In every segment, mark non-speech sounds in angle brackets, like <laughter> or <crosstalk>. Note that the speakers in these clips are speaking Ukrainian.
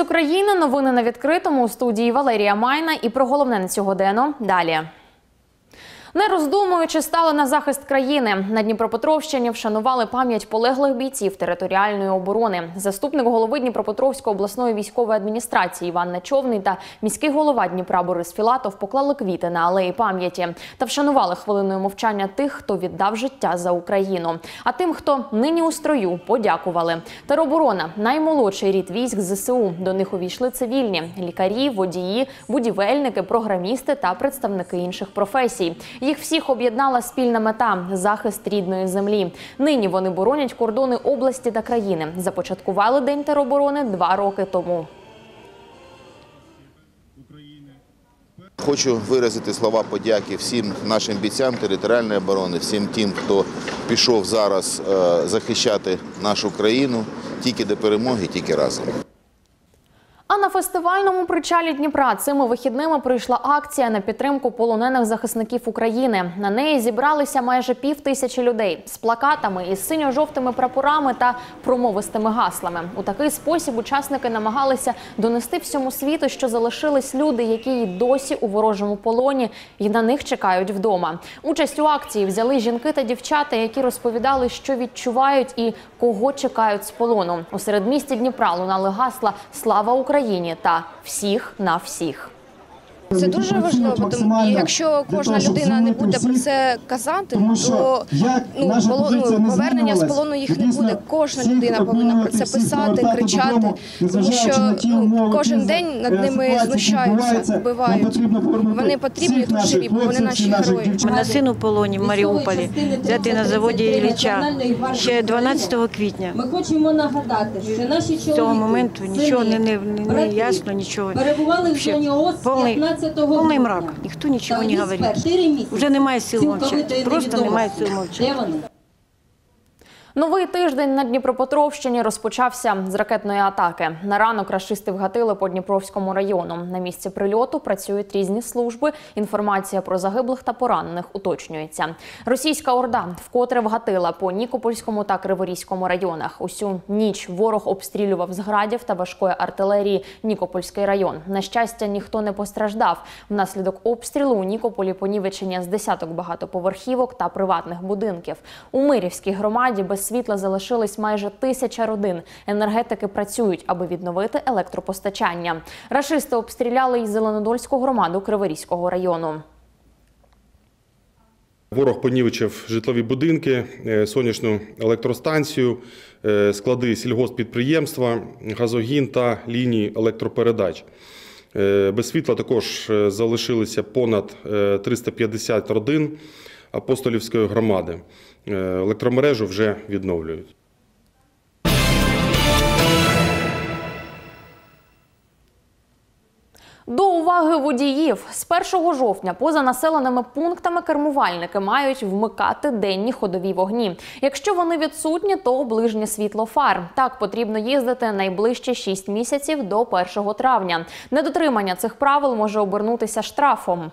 України. Новини на відкритому у студії Валерія Майна. І про головне на цього дену далі. Не роздумуючи, стали на захист країни. На Дніпропетровщині вшанували пам'ять полеглих бійців територіальної оборони. Заступник голови Дніпропетровської обласної військової адміністрації Іван Нечовний та міський голова Дніпра Борис Філатов поклали квіти на алеї пам'яті та вшанували хвилиною мовчання тих, хто віддав життя за Україну. А тим, хто нині у строю, подякували. Тероборона наймолодший рід військ ЗСУ. До них увійшли цивільні лікарі, водії, будівельники, програмісти та представники інших професій. Їх всіх об'єднала спільна мета захист рідної землі. Нині вони боронять кордони області та країни. Започаткували день тероборони два роки тому. Хочу виразити слова подяки всім нашим бійцям територіальної оборони, всім тим, хто пішов зараз е, захищати нашу країну тільки до перемоги, тільки разом. На фестивальному причалі Дніпра цими вихідними прийшла акція на підтримку полонених захисників України. На неї зібралися майже пів тисячі людей з плакатами із синьо-жовтими прапорами та промовистими гаслами. У такий спосіб учасники намагалися донести всьому світу, що залишились люди, які й досі у ворожому полоні, і на них чекають вдома. Участь у акції взяли жінки та дівчата, які розповідали, що відчувають і кого чекають з полону. У середмісті Дніпра лунали гасла Слава Україні та всіх на всіх. Це дуже важливо. Тому якщо кожна людина не буде про це казати, то ну, ну повернення з полону їх не буде. Кожна людина повинна про це писати, кричати, тому що ну, кожен день над ними знущаються, вбивають. Вони потрібні тут живі, бо вони наші герої. Мене син у полоні в Маріуполі взяти на заводі Ілліча ще 12 квітня. Ми хочемо нагадати, що наші чоловіки з цього моменту нічого не не, не, не ясно, нічого перебували в зоні ООС 15 Полный мрак, ніхто нічого не говорит. Уже немає сил мовчати, просто немає сил мовчати. Новий тиждень на Дніпропетровщині розпочався з ракетної атаки. На ранок рашисти вгатили по Дніпровському району. На місці прильоту працюють різні служби. Інформація про загиблих та поранених уточнюється. Російська орда вкотре вгатила по Нікопольському та Криворізькому районах. Усю ніч ворог обстрілював з градів та важкої артилерії Нікопольський район. На щастя, ніхто не постраждав. Внаслідок обстрілу у Нікополі понівечення з десяток багатоповерхівок та приватних будинків. У Мирівській громаді без світла залишились майже тисяча родин. Енергетики працюють, аби відновити електропостачання. Рашисти обстріляли й Зеленодольську громаду Криворізького району. Ворог понівечив житлові будинки, е, сонячну електростанцію, е, склади сільгосппідприємства, газогін та лінії електропередач. Е, Без світла також залишилися понад е, 350 родин апостолівської громади. Е, Електромережу вже відновлюють. До уваги водіїв з 1 жовтня поза населеними пунктами кермувальники мають вмикати денні ходові вогні. Якщо вони відсутні, то ближнє світло фар. Так потрібно їздити найближчі 6 місяців до 1 травня. Недотримання цих правил може обернутися штрафом.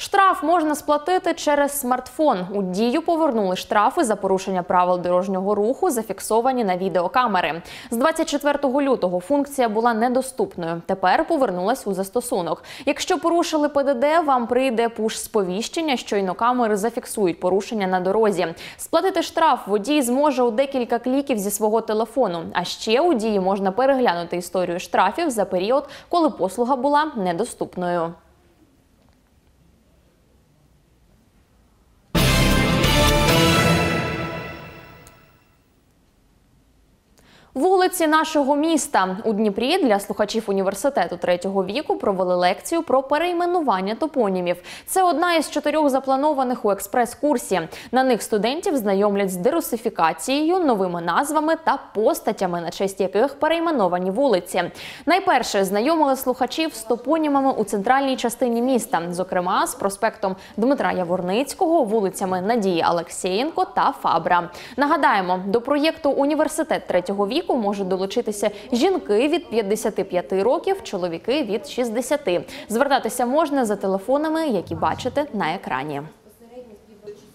Штраф можна сплатити через смартфон. У дію повернули штрафи за порушення правил дорожнього руху, зафіксовані на відеокамери. З 24 лютого функція була недоступною. Тепер повернулась у застосунок. Якщо порушили ПДД, вам прийде пуш-сповіщення, щойно камери зафіксують порушення на дорозі. Сплатити штраф водій зможе у декілька кліків зі свого телефону. А ще у дії можна переглянути історію штрафів за період, коли послуга була недоступною. Вулиці нашого міста у Дніпрі для слухачів університету третього віку провели лекцію про перейменування топонімів. Це одна із чотирьох запланованих у експрес-курсі. На них студентів знайомлять з дерусифікацією, новими назвами та постатями, на честь яких перейменовані вулиці. Найперше знайомили слухачів з топонімами у центральній частині міста, зокрема з проспектом Дмитра Яворницького, вулицями Надії Алексєєнко та Фабра. Нагадаємо, до проєкту університет третього віку можуть долучитися жінки від 55 років, чоловіки від 60. Звертатися можна за телефонами, які бачите на екрані.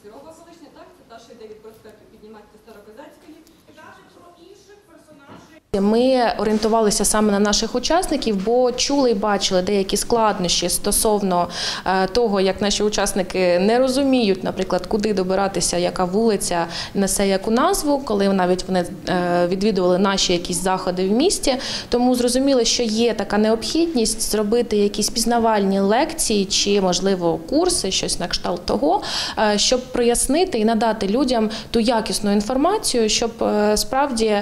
Сірова колишня, так? Це та, що йде від проспекту піднімати до Старокозацької. Каже про інших Ми орієнтувалися саме на наших учасників, бо чули і бачили деякі складнощі стосовно е, того, як наші учасники не розуміють, наприклад, куди добиратися, яка вулиця несе яку назву, коли навіть вони е, відвідували наші якісь заходи в місті. Тому зрозуміли, що є така необхідність зробити якісь пізнавальні лекції чи, можливо, курси, щось на кшталт того, е, щоб прояснити і надати людям ту якісну інформацію, щоб справді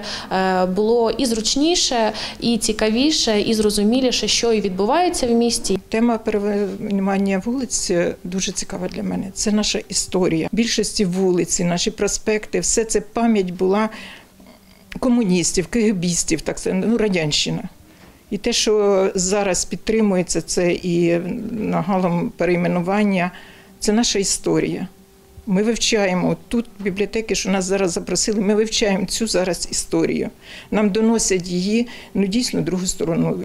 було і зручніше, і цікавіше, і зрозуміліше, що і відбувається в місті. Тема перейменування вулиць дуже цікава для мене. Це наша історія. Більшості вулиці, наші проспекти, все це пам'ять була комуністів, КГБістів, так це ну радянщина. І те, що зараз підтримується, це і нагалом перейменування, це наша історія. Ми вивчаємо тут бібліотеки, що нас зараз запросили. Ми вивчаємо цю зараз історію. Нам доносять її ну дійсно другу сторону.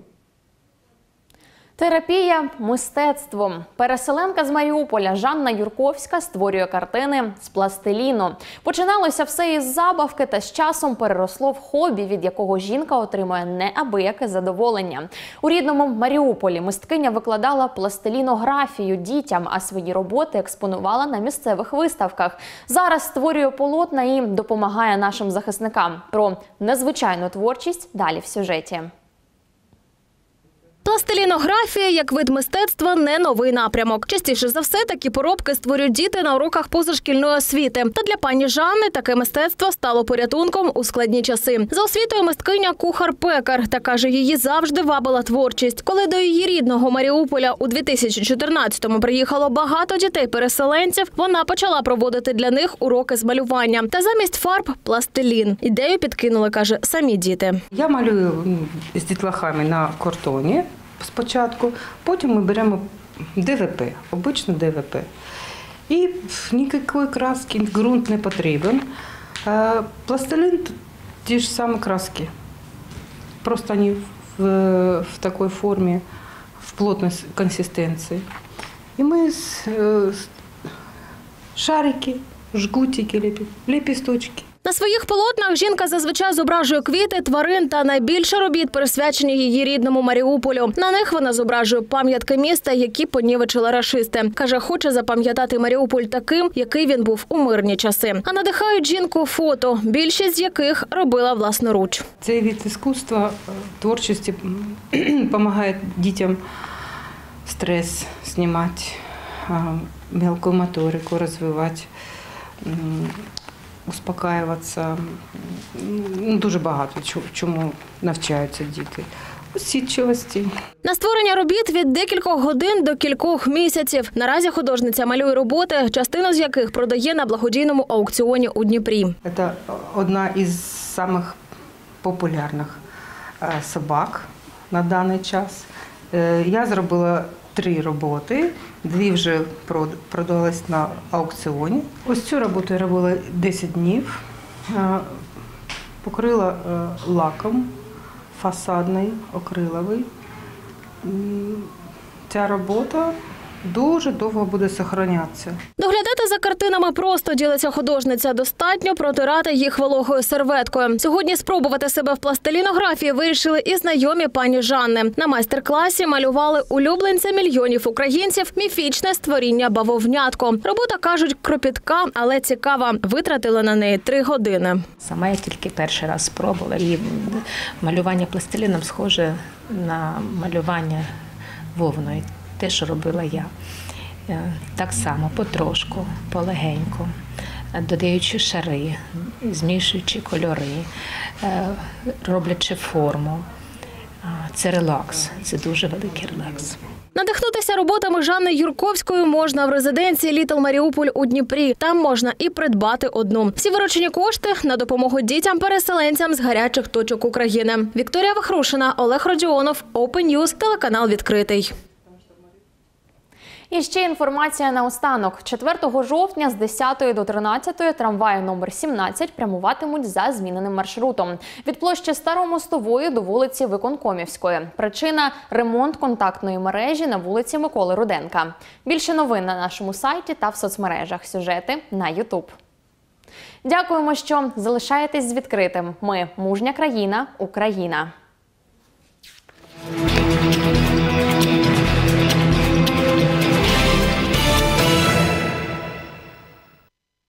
Терапія мистецтвом. Переселенка з Маріуполя Жанна Юрковська створює картини з пластиліну. Починалося все із забавки, та з часом переросло в хобі, від якого жінка отримує неабияке задоволення. У рідному Маріуполі мисткиня викладала пластилінографію дітям, а свої роботи експонувала на місцевих виставках. Зараз створює полотна і допомагає нашим захисникам. Про незвичайну творчість далі в сюжеті. Пластилінографія як вид мистецтва не новий напрямок. Частіше за все такі поробки створюють діти на уроках позашкільної освіти. Та для пані Жанни таке мистецтво стало порятунком у складні часи. За освітою мисткиня кухар-пекар та каже, її завжди вабила творчість. Коли до її рідного Маріуполя у 2014-му приїхало багато дітей-переселенців, вона почала проводити для них уроки з малювання. Та замість фарб пластилін. Ідею підкинули, каже, самі діти. Я малюю з дітлахами на картоні спочатку, потім ми беремо ДВП, обично ДВП. І ніякої краски, ґрунт не потрібен. Е, Пластилин ті ж самі краски. Просто вони в, в такій формі, в плотной с- консистенции. І ми з, е, з- шарики, жгутики, лепі- лепісточки. На своїх полотнах жінка зазвичай зображує квіти, тварин та найбільше робіт присвячені її рідному Маріуполю. На них вона зображує пам'ятки міста, які понівечили рашисти. Каже, хоче запам'ятати Маріуполь таким, який він був у мирні часи. А надихають жінку фото, більшість з яких робила власноруч. Цей від іскусства, е, творчості допомагає <clears throat> дітям стрес знімати, мелку моторику розвивати, успокаюватися. Ну, дуже багато чому навчаються діти. Усідчивості. На створення робіт від декількох годин до кількох місяців. Наразі художниця малює роботи, частину з яких продає на благодійному аукціоні у Дніпрі. Це одна із самих популярних е, собак на даний час. Е, Я зробила три роботи, дві вже продались на аукціоні. Ось цю роботу я робила 10 днів, Е, покрила е, лаком фасадний, окриловий. Ця робота дуже довго буде зберігатися. Доглядати за картинами просто ділиться художниця. Достатньо протирати їх вологою серветкою. Сьогодні спробувати себе в пластилінографії вирішили і знайомі пані Жанни. На майстер-класі малювали улюбленця мільйонів українців міфічне створіння бавовнятко. Робота кажуть кропітка, але цікава. Витратили на неї три години. Сама я тільки перший раз спробувала. І малювання пластиліном схоже на малювання вовною, те, що робила я. Е, Так само потрошку, полегеньку, е, додаючи шари, змішуючи кольори, е, роблячи форму. Це релакс, це дуже великий релакс. Надихнутися роботами Жанни Юрковської можна в резиденції Літл Маріуполь у Дніпрі. Там можна і придбати одну. Всі виручені кошти на допомогу дітям-переселенцям з гарячих точок України. Вікторія Вахрушина, Олег Родіонов, Open News, телеканал відкритий. І ще інформація на останок. 4 жовтня з 10 до 13 трамваї номер 17 прямуватимуть за зміненим маршрутом від площі Старомостової до вулиці Виконкомівської. Причина ремонт контактної мережі на вулиці Миколи Руденка. Більше новин на нашому сайті та в соцмережах. Сюжети на Ютуб. Дякуємо, що залишаєтесь з відкритим. Ми мужня країна, Україна.